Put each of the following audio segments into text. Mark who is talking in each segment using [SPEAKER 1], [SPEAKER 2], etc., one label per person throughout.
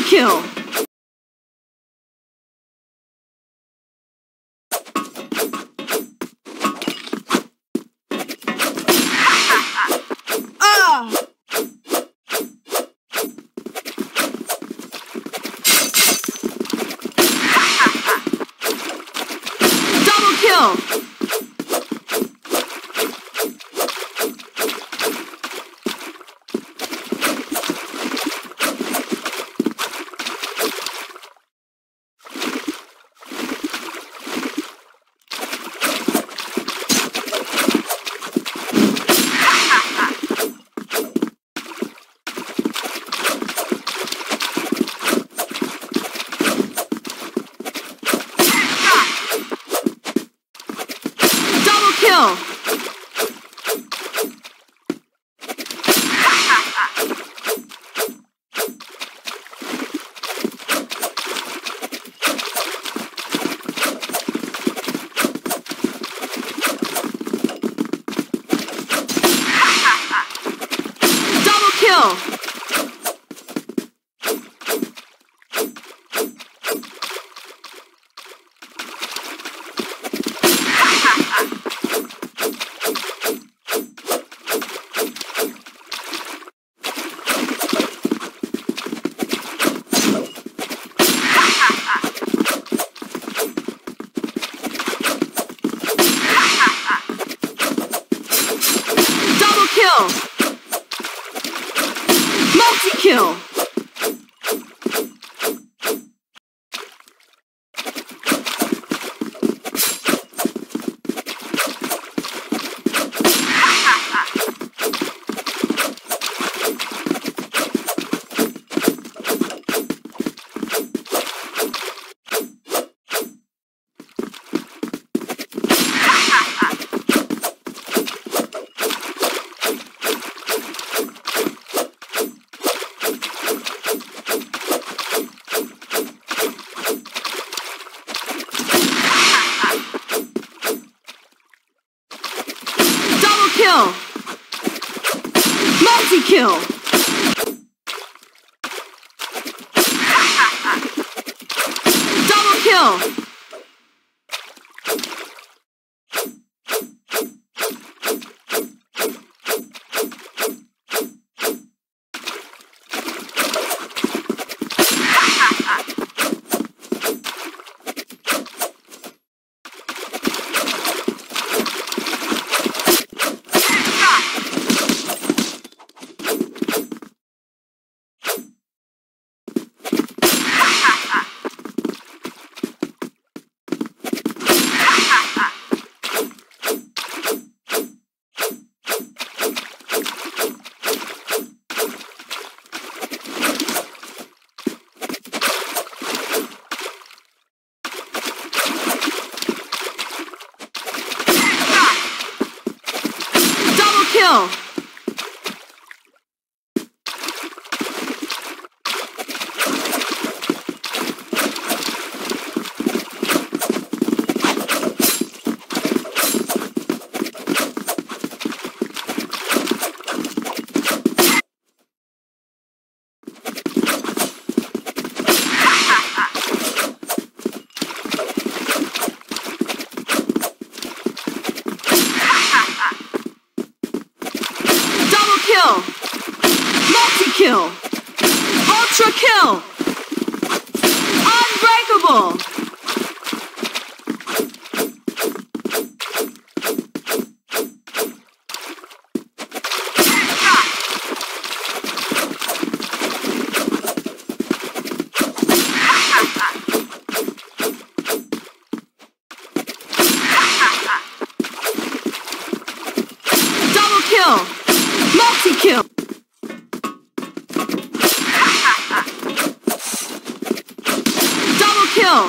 [SPEAKER 1] kill! Ah! Double kill! Double kill! Double kill! Double kill! Multi kill! Double! Multi kill! Double kill! Double kill! Multi kill! Ultra kill! Unbreakable! Double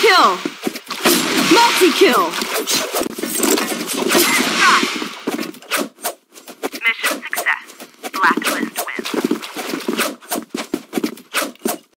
[SPEAKER 1] kill! Double kill! Multi kill.